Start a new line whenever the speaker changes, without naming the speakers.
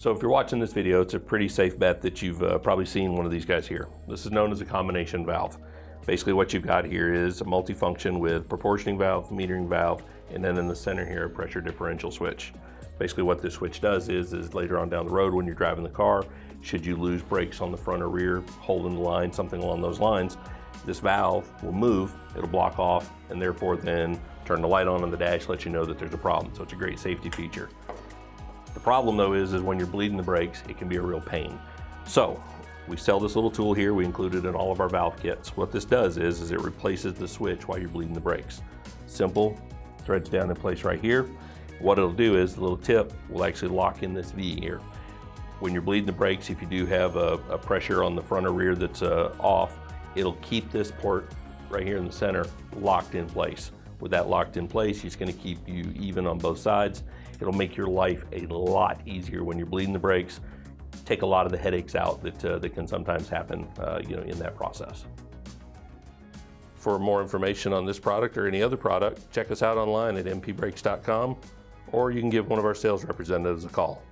So if you're watching this video, it's a pretty safe bet that you've uh, probably seen one of these guys here. This is known as a combination valve. Basically what you've got here is a multifunction with proportioning valve, metering valve, and then in the center here, a pressure differential switch. Basically what this switch does is, is later on down the road when you're driving the car, should you lose brakes on the front or rear, holding the line, something along those lines, this valve will move, it'll block off, and therefore then turn the light on on the dash, let you know that there's a problem. So it's a great safety feature. The problem though is, is when you're bleeding the brakes, it can be a real pain. So we sell this little tool here. We include it in all of our valve kits. What this does is, is it replaces the switch while you're bleeding the brakes. Simple, threads down in place right here. What it'll do is the little tip will actually lock in this V here. When you're bleeding the brakes, if you do have a, a pressure on the front or rear that's uh, off, it'll keep this port right here in the center locked in place. With that locked in place, it's gonna keep you even on both sides. It'll make your life a lot easier when you're bleeding the brakes, take a lot of the headaches out that, uh, that can sometimes happen uh, you know, in that process. For more information on this product or any other product, check us out online at mpbrakes.com or you can give one of our sales representatives a call.